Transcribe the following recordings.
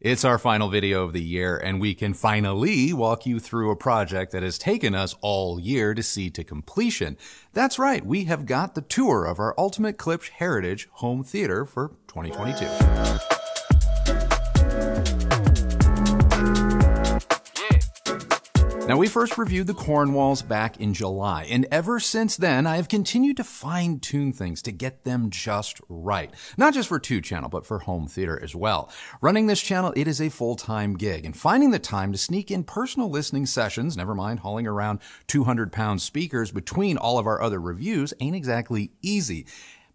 It's our final video of the year, and we can finally walk you through a project that has taken us all year to see to completion. That's right, we have got the tour of our Ultimate Klipsch Heritage Home Theater for 2022. Now, we first reviewed the Cornwalls back in July, and ever since then, I have continued to fine tune things to get them just right. Not just for two channel, but for home theater as well. Running this channel, it is a full time gig, and finding the time to sneak in personal listening sessions, never mind hauling around 200 pound speakers between all of our other reviews, ain't exactly easy.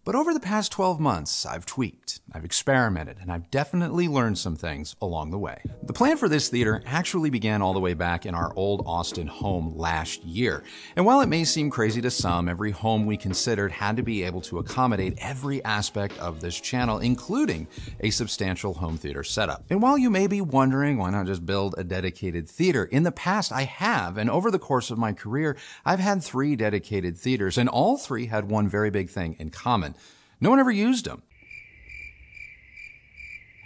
But over the past 12 months, I've tweaked, I've experimented, and I've definitely learned some things along the way. The plan for this theater actually began all the way back in our old Austin home last year. And while it may seem crazy to some, every home we considered had to be able to accommodate every aspect of this channel, including a substantial home theater setup. And while you may be wondering why not just build a dedicated theater, in the past I have, and over the course of my career, I've had three dedicated theaters, and all three had one very big thing in common. No one ever used them.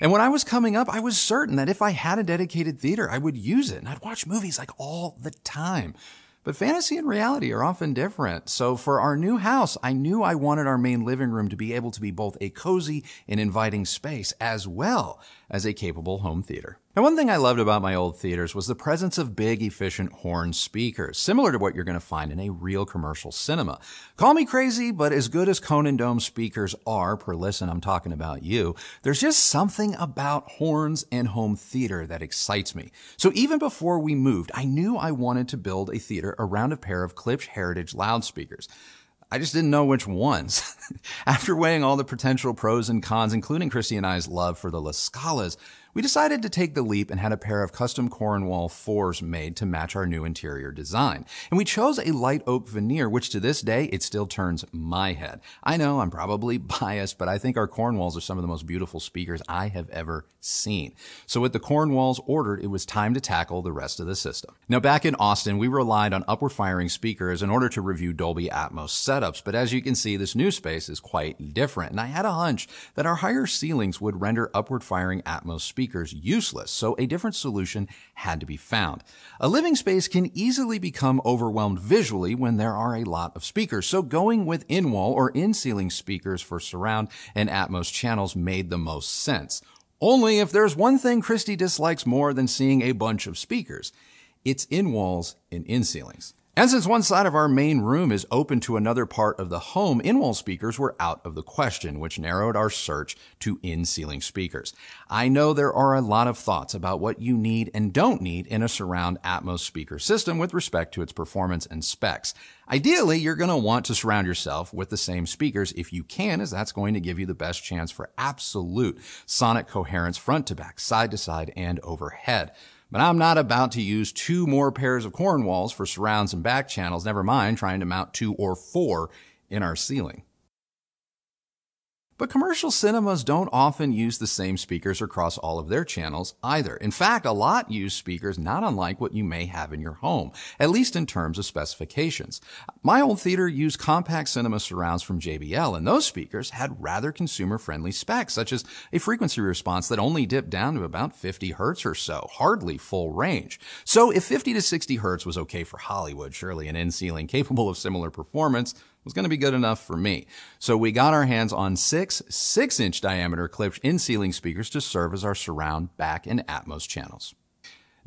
And when I was coming up, I was certain that if I had a dedicated theater, I would use it and I'd watch movies like all the time. But fantasy and reality are often different. So for our new house, I knew I wanted our main living room to be able to be both a cozy and inviting space as well as a capable home theater. Now, one thing I loved about my old theaters was the presence of big, efficient horn speakers, similar to what you're going to find in a real commercial cinema. Call me crazy, but as good as cone and dome speakers are, Perlisten, I'm talking about you, there's just something about horns and home theater that excites me. So even before we moved, I knew I wanted to build a theater around a pair of Klipsch Heritage loudspeakers. I just didn't know which ones. After weighing all the potential pros and cons, including Christy and I's love for the La Scalas, we decided to take the leap and had a pair of custom Cornwall 4s made to match our new interior design. And we chose a light oak veneer, which to this day, it still turns my head. I know I'm probably biased, but I think our Cornwalls are some of the most beautiful speakers I have ever seen. So with the Cornwalls ordered, it was time to tackle the rest of the system. Now back in Austin, we relied on upward firing speakers in order to review Dolby Atmos setups, but as you can see, this new space is quite different. And I had a hunch that our higher ceilings would render upward firing Atmos speakers speakers useless, so a different solution had to be found. A living space can easily become overwhelmed visually when there are a lot of speakers, so going with in-wall or in-ceiling speakers for surround and Atmos channels made the most sense. Only if there's one thing Christy dislikes more than seeing a bunch of speakers, it's in walls and in ceilings. And since one side of our main room is open to another part of the home, in-wall speakers were out of the question, which narrowed our search to in-ceiling speakers. I know there are a lot of thoughts about what you need and don't need in a surround Atmos speaker system with respect to its performance and specs. Ideally, you're going to want to surround yourself with the same speakers if you can, as that's going to give you the best chance for absolute sonic coherence front to back, side to side, and overhead. But I'm not about to use two more pairs of Cornwalls for surrounds and back channels, never mind trying to mount two or four in our ceiling. But commercial cinemas don't often use the same speakers across all of their channels either. In fact, a lot use speakers not unlike what you may have in your home, at least in terms of specifications. My old theater used compact cinema surrounds from JBL, and those speakers had rather consumer-friendly specs, such as a frequency response that only dipped down to about 50 hertz or so, hardly full range. So if 50 to 60 hertz was okay for Hollywood, surely an in-ceiling capable of similar performance was going to be good enough for me. So we got our hands on six six inch diameter Klipsch in ceiling speakers to serve as our surround, back, and Atmos channels.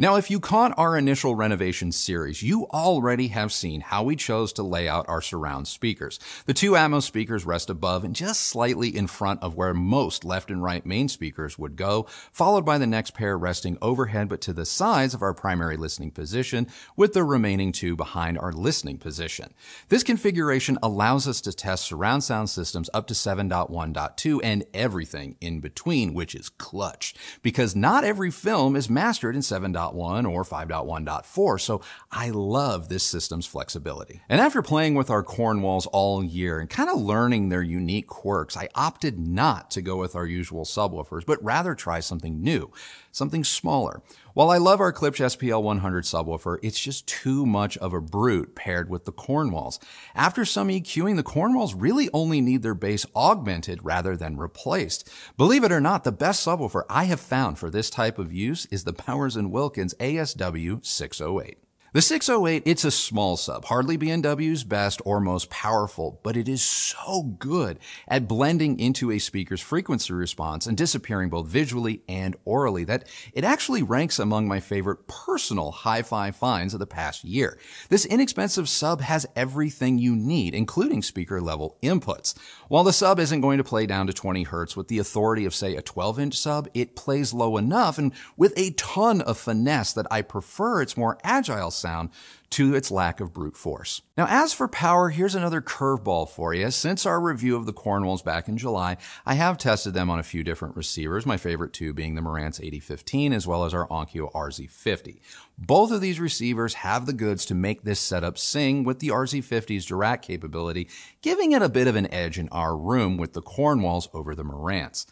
Now, if you caught our initial renovation series, you already have seen how we chose to lay out our surround speakers. The two Atmos speakers rest above and just slightly in front of where most left and right main speakers would go, followed by the next pair resting overhead but to the sides of our primary listening position, with the remaining two behind our listening position. This configuration allows us to test surround sound systems up to 7.1.2 and everything in between, which is clutch, because not every film is mastered in 7.1 5.1 or 5.1.4, so I love this system's flexibility. And after playing with our Cornwalls all year and kind of learning their unique quirks, I opted not to go with our usual subwoofers, but rather try something new, something smaller. While I love our Klipsch SPL 100 subwoofer, it's just too much of a brute paired with the Cornwalls. After some EQing, the Cornwalls really only need their bass augmented rather than replaced. Believe it or not, the best subwoofer I have found for this type of use is the Bowers & Wilkins ASW 608. The 608, it's a small sub, hardly B&W's best or most powerful, but it is so good at blending into a speaker's frequency response and disappearing both visually and aurally that it actually ranks among my favorite personal hi-fi finds of the past year. This inexpensive sub has everything you need, including speaker level inputs. While the sub isn't going to play down to 20 hertz with the authority of say a 12 inch sub, it plays low enough and with a ton of finesse that I prefer its more agile sound to its lack of brute force. Now, as for power, here's another curveball for you. Since our review of the Cornwalls back in July, I have tested them on a few different receivers, my favorite two being the Marantz 8015 as well as our Onkyo RZ50. Both of these receivers have the goods to make this setup sing with the RZ50's Dirac capability, giving it a bit of an edge in our room with the Cornwalls over the Marantz.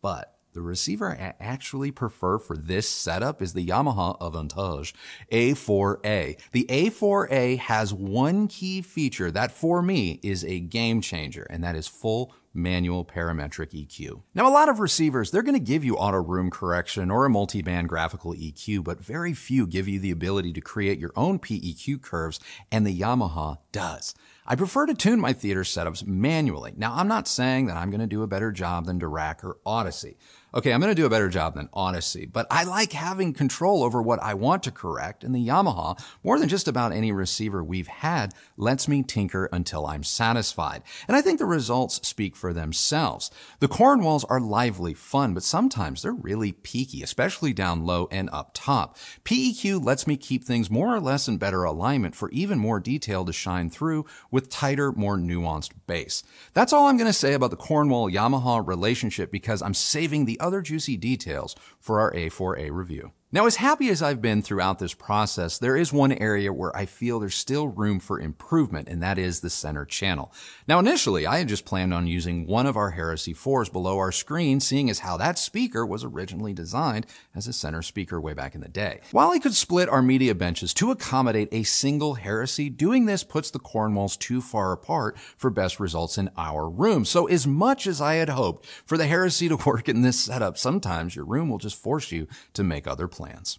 But the receiver I actually prefer for this setup is the Yamaha Aventage A4A. The A4A has one key feature that for me is a game changer, and that is full manual parametric EQ. Now, a lot of receivers, they're going to give you auto room correction or a multi-band graphical EQ, but very few give you the ability to create your own PEQ curves, and the Yamaha does. I prefer to tune my theater setups manually. Now, I'm not saying that I'm going to do a better job than Dirac or Audyssey. Okay, I'm going to do a better job than Audyssey, but I like having control over what I want to correct, and the Yamaha, more than just about any receiver we've had, lets me tinker until I'm satisfied. And I think the results speak for themselves. The Cornwalls are lively, fun, but sometimes they're really peaky, especially down low and up top. PEQ lets me keep things more or less in better alignment for even more detail to shine through with tighter, more nuanced bass. That's all I'm going to say about the Cornwall Yamaha relationship because I'm saving the other juicy details for our A4A review. Now, as happy as I've been throughout this process, there is one area where I feel there's still room for improvement, and that is the center channel. Now, initially, I had just planned on using one of our Heresy 4s below our screen, seeing as how that speaker was originally designed as a center speaker way back in the day. While I could split our media benches to accommodate a single Heresy, doing this puts the Cornwalls too far apart for best results in our room. So as much as I had hoped for the Heresy to work in this setup, sometimes your room will just force you to make other plans plans.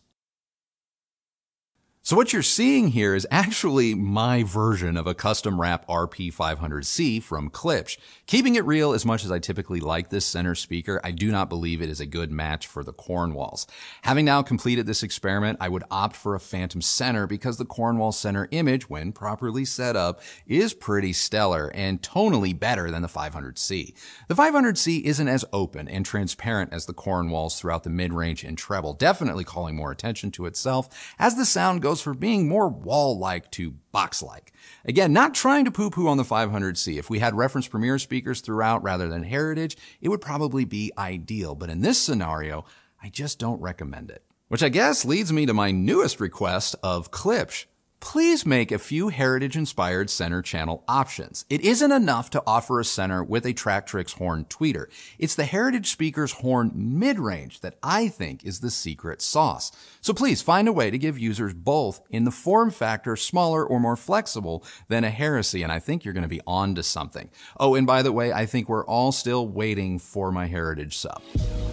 So what you're seeing here is actually my version of a custom wrap RP500C from Klipsch. Keeping it real as much as I typically like this center speaker, I do not believe it is a good match for the Cornwalls. Having now completed this experiment, I would opt for a Phantom Center because the Cornwall center image, when properly set up, is pretty stellar and tonally better than the 500C. The 500C isn't as open and transparent as the Cornwalls throughout the mid-range and treble, definitely calling more attention to itself as the sound goes for being more wall-like to box-like. Again, not trying to poo-poo on the 500C. If we had reference Premiere speakers throughout rather than Heritage, it would probably be ideal. But in this scenario, I just don't recommend it. Which I guess leads me to my newest request of Klipsch please make a few heritage inspired center channel options. It isn't enough to offer a center with a Tractrix horn tweeter. It's the heritage speaker's horn mid-range that I think is the secret sauce. So please find a way to give users both in the form factor smaller or more flexible than a heresy. And I think you're going to be on to something. Oh, and by the way, I think we're all still waiting for my heritage sub.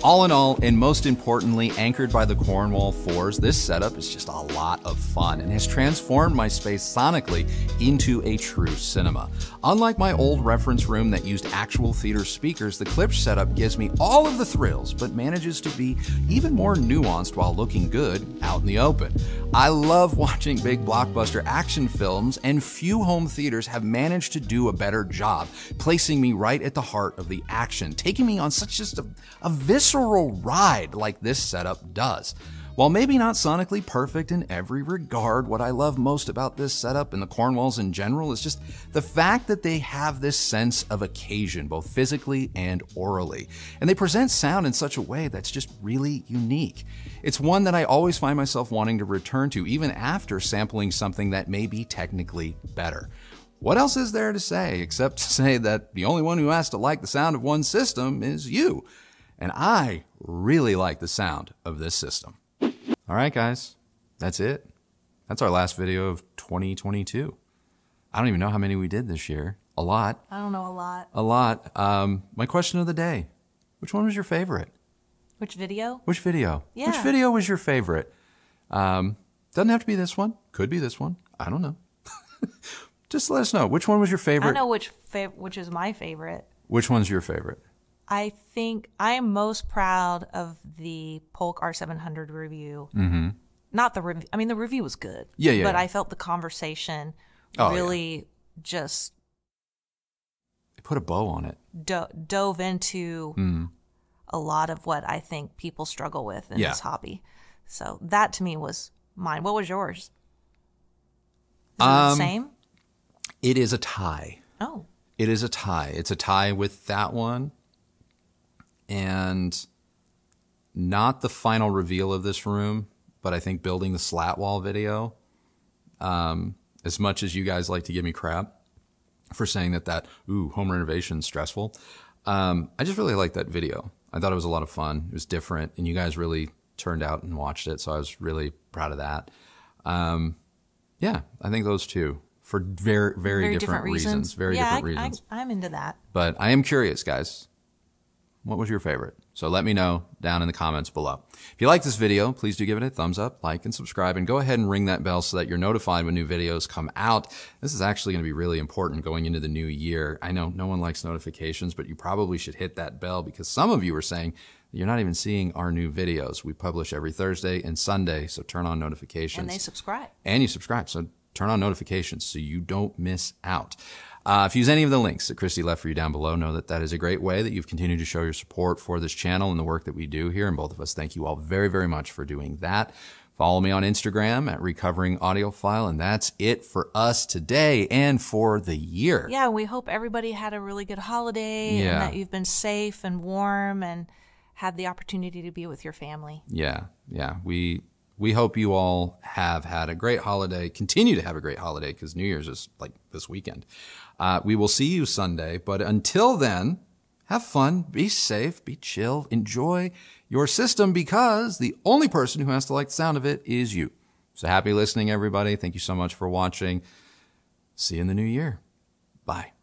All in all, and most importantly, anchored by the Cornwall 4s, this setup is just a lot of fun and has transformed my space sonically into a true cinema. Unlike my old reference room that used actual theater speakers, the Klipsch setup gives me all of the thrills, but manages to be even more nuanced while looking good out in the open. I love watching big blockbuster action films, and few home theaters have managed to do a better job, placing me right at the heart of the action, taking me on such just a, a visceral ride like this setup does. While maybe not sonically perfect in every regard, what I love most about this setup and the Cornwalls in general is just the fact that they have this sense of occasion, both physically and aurally. And they present sound in such a way that's just really unique. It's one that I always find myself wanting to return to, even after sampling something that may be technically better. What else is there to say except to say that the only one who has to like the sound of one system is you? And I really like the sound of this system. All right, guys, that's it. That's our last video of 2022. I don't even know how many we did this year. A lot. I don't know a lot. A lot. Um, my question of the day Which one was your favorite? Which video? Which video? Yeah. Which video was your favorite? Um, doesn't have to be this one. Could be this one. I don't know. Just let us know. Which one was your favorite. I know which fav- which is my favorite. Which one's your favorite? I think I am most proud of the Polk R700 review. Mm-hmm. Not the review. I mean, the review was good. Yeah, yeah, But yeah. I felt the conversation Oh, yeah. really just They put a bow on it. do- dove into Mm. a lot of what I think people struggle with in Yeah. this hobby. So that to me was mine. What was yours? Is it the Um, same? It is a tie. Oh, It is a tie. It's a tie with that one and not the final reveal of this room, but I think building the slat wall video. Um, as much as you guys like to give me crap for saying that that ooh home renovation is stressful, um, I just really liked that video. I thought it was a lot of fun. It was different, and you guys really turned out and watched it, so I was really proud of that. Um, yeah, I think those two for very very, different, reasons. Very yeah, different I, reasons. I, I'm into that. But I am curious, guys. What was your favorite? So let me know down in the comments below. If you like this video, please do give it a thumbs up, like, and subscribe, and go ahead and ring that bell so that you're notified when new videos come out. This is actually going to be really important going into the new year. I know no one likes notifications, but you probably should hit that bell because some of you are saying that you're not even seeing our new videos. We publish every Thursday and Sunday, so turn on notifications And they subscribe. and you subscribe. So turn on notifications so you don't miss out. Uh, if you use any of the links that Christy left for you down below, know that that is a great way that you've continued to show your support for this channel and the work that we do here. And both of us thank you all very, very much for doing that. Follow me on Instagram at Recovering Audiophile. And that's it for us today and for the year. Yeah, we hope everybody had a really good holiday Yeah. and that you've been safe and warm and had the opportunity to be with your family. Yeah, yeah. We we hope you all have had a great holiday. Continue to have a great holiday because New Year's is like this weekend. Uh, we will see you Sunday, but until then, have fun, be safe, be chill, enjoy your system because the only person who has to like the sound of it is you. So happy listening, everybody. Thank you so much for watching. See you in the new year. Bye.